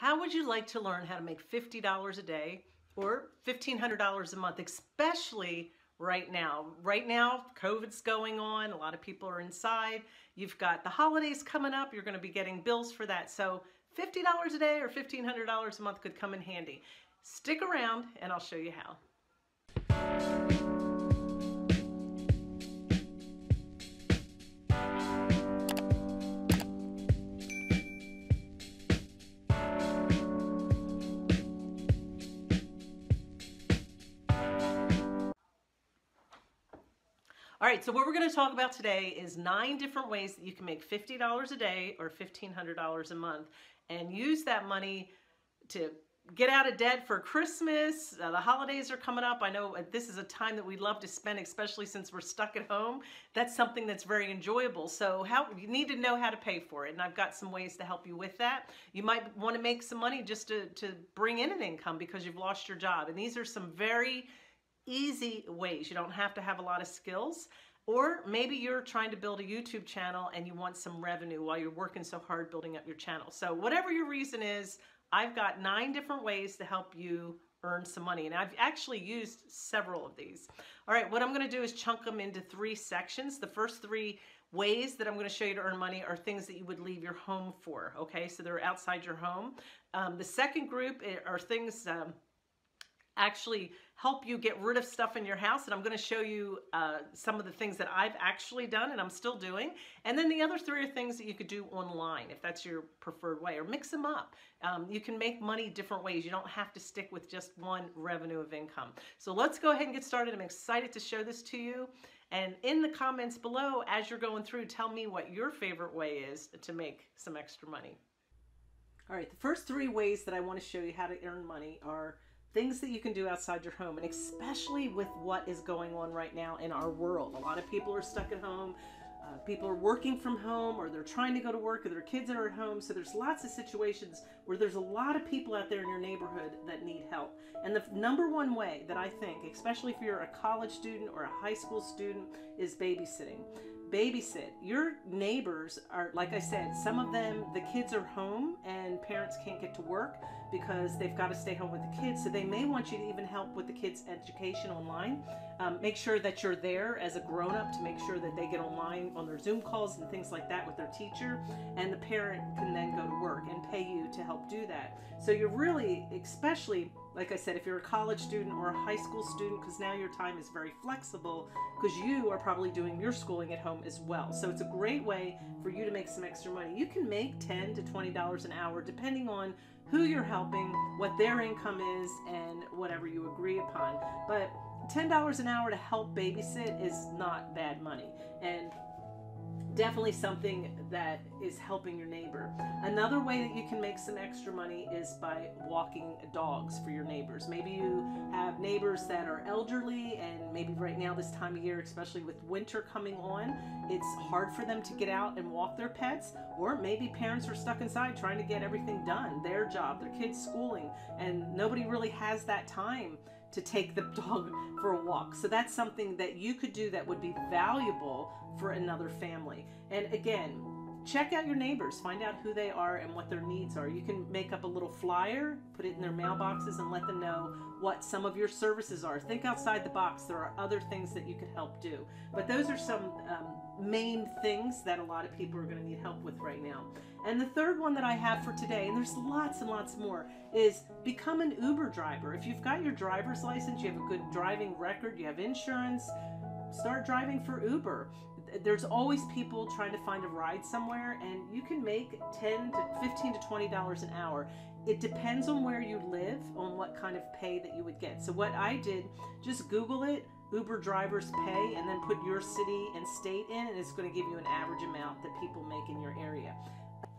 How would you like to learn how to make $50 a day or $1,500 a month, especially right now? Right now, COVID's going on. A lot of people are inside. You've got the holidays coming up. You're going to be getting bills for that. So $50 a day or $1,500 a month could come in handy. Stick around and I'll show you how. All right, so what we're gonna talk about today is nine different ways that you can make $50 a day or $1,500 a month and use that money to get out of debt for Christmas. Uh, the holidays are coming up. I know this is a time that we love to spend, especially since we're stuck at home. That's something that's very enjoyable. So how you need to know how to pay for it. And I've got some ways to help you with that. You might want to make some money just to, to bring in an income because you've lost your job. And these are some very easy ways. You don't have to have a lot of skills. Or maybe you're trying to build a YouTube channel and you want some revenue while you're working so hard building up your channel. So whatever your reason is, I've got nine different ways to help you earn some money. And I've actually used several of these. All right, what I'm gonna do is chunk them into three sections. The first three ways that I'm gonna show you to earn money are things that you would leave your home for, okay? So they're outside your home. Um, the second group eh, are things um, actually help you get rid of stuff in your house. And I'm going to show you uh, some of the things that I've actually done and I'm still doing. And then the other three are things that you could do online if that's your preferred way or mix them up. Um, you can make money different ways. You don't have to stick with just one revenue of income. So let's go ahead and get started. I'm excited to show this to you. And in the comments below, as you're going through, tell me what your favorite way is to make some extra money. All right, the first three ways that I want to show you how to earn money are things that you can do outside your home, and especially with what is going on right now in our world. A lot of people are stuck at home. Uh, people are working from home or they're trying to go to work or their kids are at home. So there's lots of situations where there's a lot of people out there in your neighborhood that need help. And the number one way that I think, especially if you're a college student or a high school student, is babysitting babysit. Your neighbors are, like I said, some of them, the kids are home and parents can't get to work because they've got to stay home with the kids. So they may want you to even help with the kids' education online. Um, make sure that you're there as a grown up to make sure that they get online on their Zoom calls and things like that with their teacher. And the parent can then go to work and pay you to help do that. So you're really, especially like I said, if you're a college student or a high school student, because now your time is very flexible, because you are probably doing your schooling at home as well. So it's a great way for you to make some extra money. You can make 10 to $20 an hour depending on who you're helping, what their income is, and whatever you agree upon. But $10 an hour to help babysit is not bad money. And definitely something that is helping your neighbor. Another way that you can make some extra money is by walking dogs for your neighbors. Maybe you have neighbors that are elderly and maybe right now this time of year, especially with winter coming on, it's hard for them to get out and walk their pets or maybe parents are stuck inside trying to get everything done, their job, their kids schooling, and nobody really has that time to take the dog for a walk. So that's something that you could do that would be valuable for another family. And again, check out your neighbors, find out who they are and what their needs are. You can make up a little flyer, put it in their mailboxes, and let them know what some of your services are. Think outside the box. There are other things that you could help do. But those are some um, main things that a lot of people are going to need help with right now. And the third one that I have for today, and there's lots and lots more, is become an Uber driver. If you've got your driver's license, you have a good driving record, you have insurance, start driving for Uber. There's always people trying to find a ride somewhere, and you can make 10 to 15 to 20 dollars an hour. It depends on where you live, on what kind of pay that you would get. So what I did, just Google it, Uber drivers pay, and then put your city and state in, and it's going to give you an average amount that people make in your area.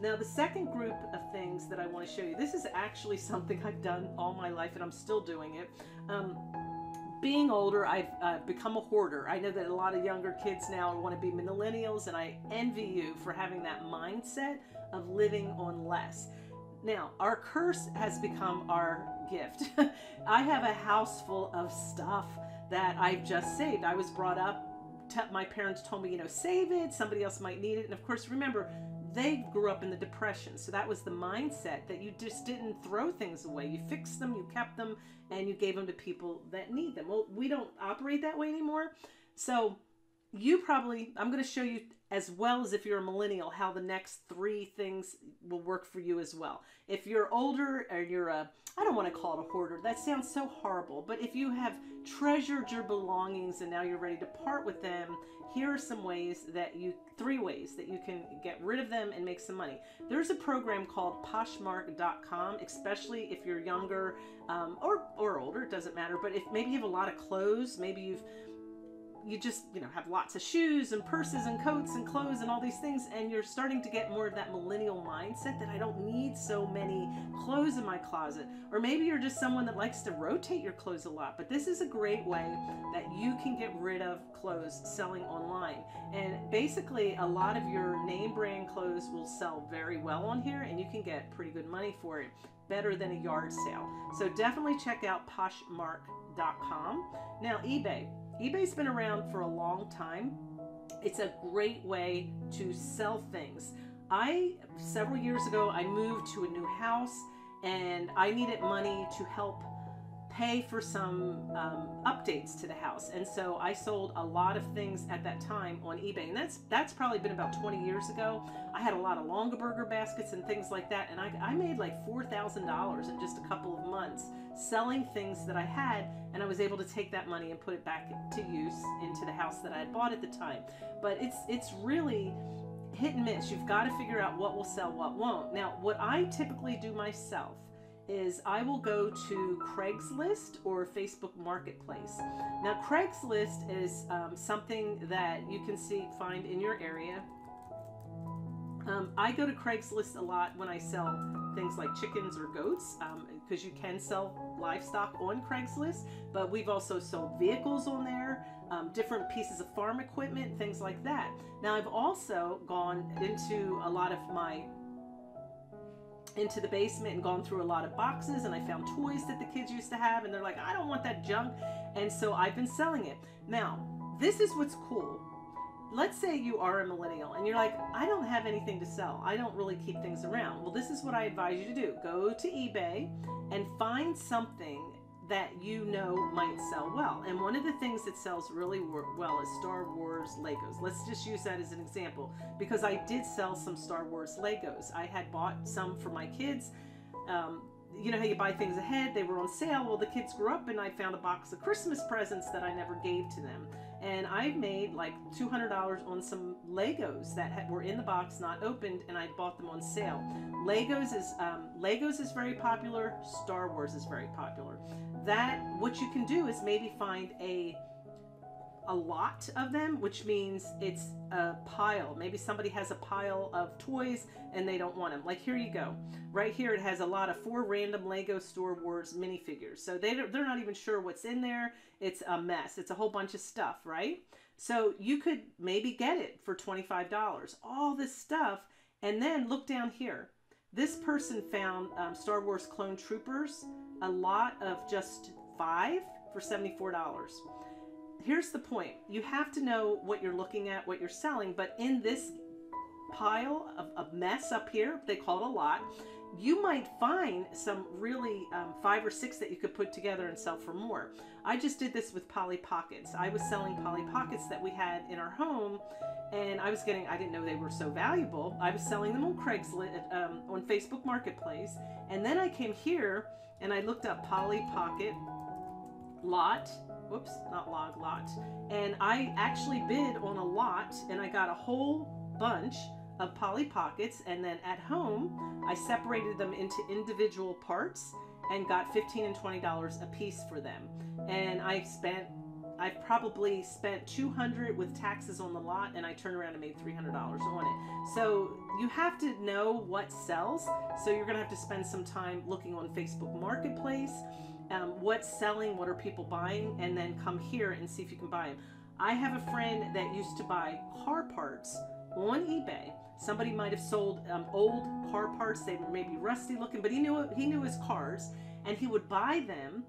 Now, the second group of things that I want to show you, this is actually something I've done all my life and I'm still doing it. Um, being older, I've uh, become a hoarder. I know that a lot of younger kids now want to be millennials, and I envy you for having that mindset of living on less. Now, our curse has become our gift. I have a house full of stuff that I've just saved. I was brought up, my parents told me, you know, save it, somebody else might need it. And of course, remember, they grew up in the depression. So that was the mindset that you just didn't throw things away. You fixed them, you kept them, and you gave them to people that need them. Well, we don't operate that way anymore. So you probably, I'm going to show you as well as if you're a millennial, how the next three things will work for you as well. If you're older or you're a, I don't want to call it a hoarder, that sounds so horrible, but if you have treasured your belongings and now you're ready to part with them, here are some ways that you, three ways that you can get rid of them and make some money. There's a program called Poshmark.com, especially if you're younger um, or, or older, it doesn't matter, but if maybe you have a lot of clothes, maybe you've you just you know have lots of shoes and purses and coats and clothes and all these things and you're starting to get more of that millennial mindset that i don't need so many clothes in my closet. Or maybe you're just someone that likes to rotate your clothes a lot but this is a great way that you can get rid of clothes selling online. And basically a lot of your name brand clothes will sell very well on here and you can get pretty good money for it better than a yard sale. So definitely check out poshmark.com now ebay eBay's been around for a long time. It's a great way to sell things. I, several years ago, I moved to a new house and I needed money to help pay for some um, updates to the house. And so I sold a lot of things at that time on eBay. And that's that's probably been about 20 years ago. I had a lot of Longaberger baskets and things like that. And I, I made like $4,000 in just a couple of months selling things that I had. And I was able to take that money and put it back to use into the house that I had bought at the time. But it's it's really hit and miss. You've got to figure out what will sell, what won't. Now, what I typically do myself is I will go to Craigslist or Facebook Marketplace. Now, Craigslist is um, something that you can see find in your area. Um, I go to Craigslist a lot when I sell things like chickens or goats because you can sell livestock on Craigslist, but we've also sold vehicles on there, um, different pieces of farm equipment, things like that. Now, I've also gone into a lot of my into the basement and gone through a lot of boxes and I found toys that the kids used to have and they're like, I don't want that junk. And so I've been selling it. Now, this is what's cool. Let's say you are a millennial and you're like, I don't have anything to sell. I don't really keep things around. Well, this is what I advise you to do. Go to eBay and find something that you know might sell well. And one of the things that sells really well is Star Wars Legos. Let's just use that as an example because I did sell some Star Wars Legos. I had bought some for my kids. Um, you know how you buy things ahead, they were on sale. Well, the kids grew up and I found a box of Christmas presents that I never gave to them. And I made like $200 on some Legos that were in the box, not opened, and I bought them on sale. Legos is um, Legos is very popular. Star Wars is very popular that what you can do is maybe find a a lot of them, which means it's a pile. Maybe somebody has a pile of toys and they don't want them. Like here you go. Right here it has a lot of four random Lego Star Wars minifigures. So they they're not even sure what's in there. It's a mess. It's a whole bunch of stuff, right? So you could maybe get it for $25. All this stuff. And then look down here. This person found um, Star Wars Clone Troopers a lot of just five for $74. Here's the point you have to know what you're looking at, what you're selling, but in this pile of, of mess up here, they call it a lot, you might find some really um, five or six that you could put together and sell for more. I just did this with Polly Pockets. I was selling Polly Pockets that we had in our home, and I was getting, I didn't know they were so valuable. I was selling them on Craigslist, um, on Facebook Marketplace, and then I came here and I looked up Polly Pocket lot. Whoops, not log lot. And I actually bid on a lot, and I got a whole bunch of Polly Pockets. And then at home, I separated them into individual parts and got 15 and $20 a piece for them. And I spent I've probably spent 200 with taxes on the lot and I turned around and made $300 on it. So you have to know what sells. So you're going to have to spend some time looking on Facebook Marketplace, um, what's selling, what are people buying, and then come here and see if you can buy them. I have a friend that used to buy car parts on eBay. Somebody might have sold um, old car parts. They were maybe rusty looking, but he knew he knew his cars, and he would buy them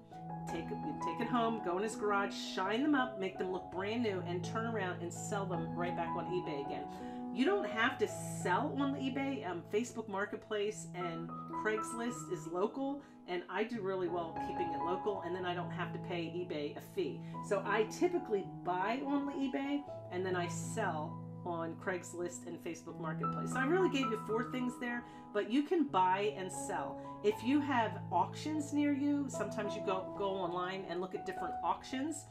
take take it home, go in his garage, shine them up, make them look brand new, and turn around and sell them right back on eBay again. You don't have to sell on eBay. Um, Facebook Marketplace and Craigslist is local, and I do really well keeping it local, and then I don't have to pay eBay a fee. So I typically buy on eBay and then I sell on Craigslist and Facebook Marketplace. So I really gave you four things there, but you can buy and sell. If you have auctions near you, sometimes you go go online and look at different auctions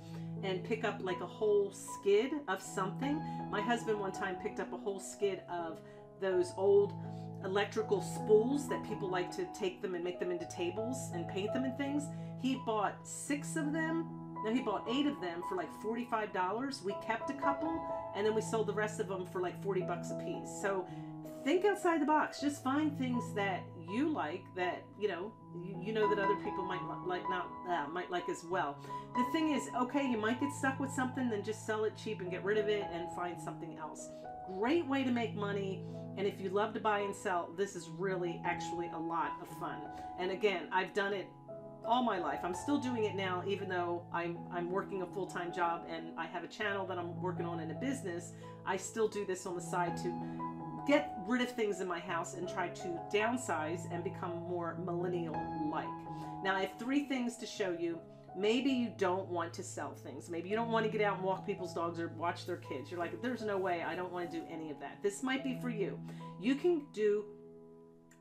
and pick up like a whole skid of something. My husband one time picked up a whole skid of those old electrical spools that people like to take them and make them into tables and paint them and things. He bought six of them now he bought eight of them for like $45. We kept a couple and then we sold the rest of them for like 40 bucks a piece. So think outside the box. Just find things that you like that, you know, you, know that other people might like not uh, might like as well. The thing is, okay, you might get stuck with something, then just sell it cheap and get rid of it and find something else. Great way to make money. And if you love to buy and sell, this is really actually a lot of fun. And again, I've done it all my life. I'm still doing it now, even though I'm I'm working a full time job and I have a channel that I'm working on in a business. I still do this on the side to get rid of things in my house and try to downsize and become more millennial like. Now I have three things to show you. Maybe you don't want to sell things. Maybe you don't want to get out and walk people's dogs or watch their kids. You're like, there's no way I don't want to do any of that. This might be for you. You can do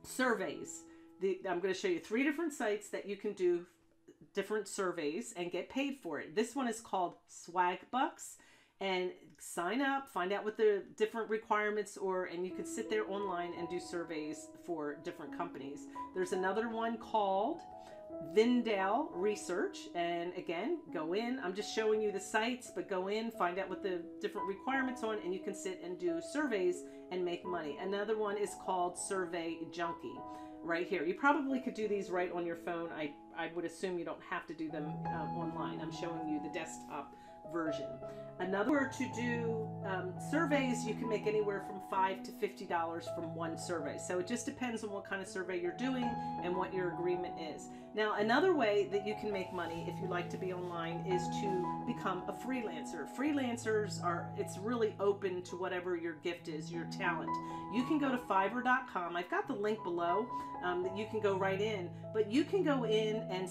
surveys the, I'm going to show you three different sites that you can do different surveys and get paid for it. This one is called Swag Bucks and sign up, find out what the different requirements are, and you can sit there online and do surveys for different companies. There's another one called Vindale Research, and again, go in. I'm just showing you the sites, but go in, find out what the different requirements are, and you can sit and do surveys and make money. Another one is called Survey Junkie right here. You probably could do these right on your phone. I, I would assume you don't have to do them um, online. I'm showing you the desktop version. Another to do um, surveys, you can make anywhere from five to fifty dollars from one survey. So it just depends on what kind of survey you're doing and what your agreement is. Now, another way that you can make money if you like to be online is to become a freelancer. Freelancers are it's really open to whatever your gift is, your talent. You can go to Fiverr.com. I've got the link below um, that you can go right in, but you can go in and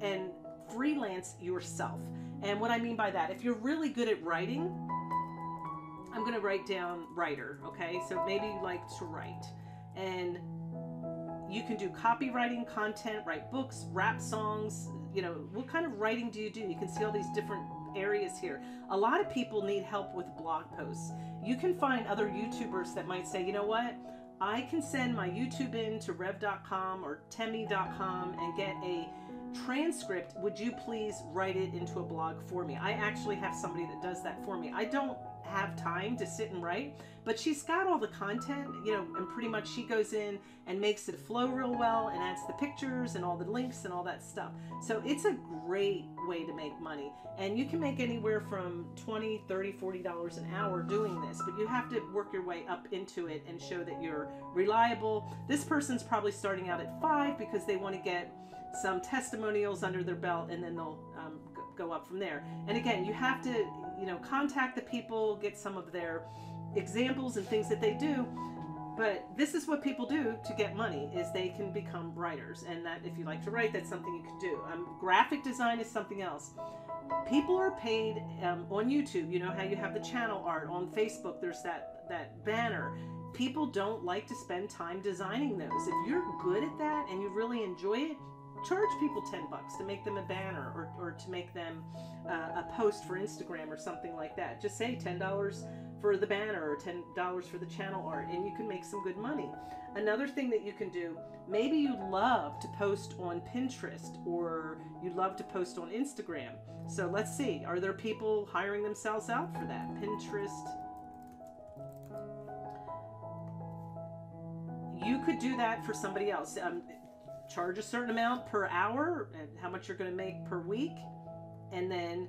and freelance yourself. And what I mean by that, if you're really good at writing, I'm going to write down writer, okay? So maybe you like to write. And you can do copywriting, content, write books, rap songs. You know, what kind of writing do you do? You can see all these different areas here. A lot of people need help with blog posts. You can find other YouTubers that might say, you know what? I can send my YouTube in to rev.com or temi.com and get a transcript, would you please write it into a blog for me? I actually have somebody that does that for me. I don't have time to sit and write, but she's got all the content, you know, and pretty much she goes in and makes it flow real well and adds the pictures and all the links and all that stuff. So it's a great way to make money. And you can make anywhere from 20, 30, 40 dollars an hour doing this, but you have to work your way up into it and show that you're reliable. This person's probably starting out at 5 because they want to get some testimonials under their belt and then they'll um, go up from there. And again, you have to, you know, contact the people, get some of their examples and things that they do. But this is what people do to get money is they can become writers. And that if you like to write, that's something you can do. Um, graphic design is something else. People are paid um, on YouTube. You know how you have the channel art on Facebook. There's that that banner people don't like to spend time designing those. If you're good at that and you really enjoy it, charge people 10 bucks to make them a banner or, or to make them uh, a post for Instagram or something like that. Just say $10 for the banner or $10 for the channel art and you can make some good money. Another thing that you can do, maybe you love to post on Pinterest or you love to post on Instagram. So let's see, are there people hiring themselves out for that? Pinterest. You could do that for somebody else. Um, charge a certain amount per hour and how much you're going to make per week and then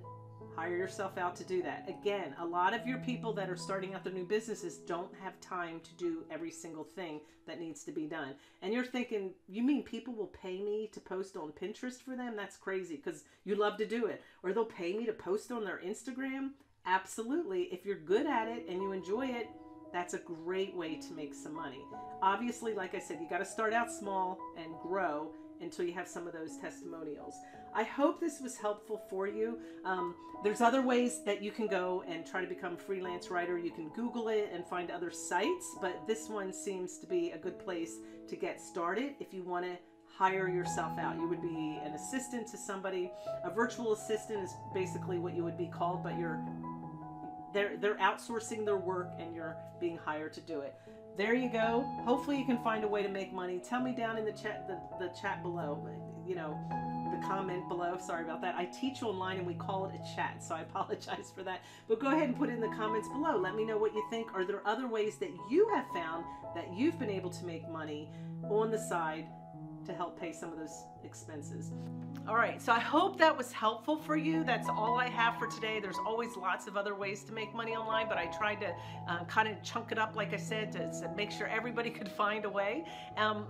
hire yourself out to do that. Again a lot of your people that are starting out their new businesses don't have time to do every single thing that needs to be done. And you're thinking you mean people will pay me to post on pinterest for them? That's crazy because you love to do it. Or they'll pay me to post on their instagram? Absolutely. If you're good at it and you enjoy it that's a great way to make some money. Obviously, like I said, you got to start out small and grow until you have some of those testimonials. I hope this was helpful for you. Um, there's other ways that you can go and try to become a freelance writer. You can Google it and find other sites, but this one seems to be a good place to get started if you want to hire yourself out. You would be an assistant to somebody. A virtual assistant is basically what you would be called, but you're they're they're outsourcing their work and you're being hired to do it. There you go. Hopefully you can find a way to make money. Tell me down in the chat the, the chat below. You know, the comment below. Sorry about that. I teach online and we call it a chat, so I apologize for that. But go ahead and put in the comments below. Let me know what you think. Are there other ways that you have found that you've been able to make money on the side to help pay some of those expenses. All right, so I hope that was helpful for you. That's all I have for today. There's always lots of other ways to make money online, but I tried to uh, kind of chunk it up, like I said, to, make sure everybody could find a way. Um,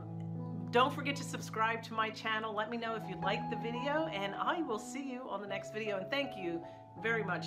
don't forget to subscribe to my channel. Let me know if you liked the video, and I will see you on the next video. And thank you very much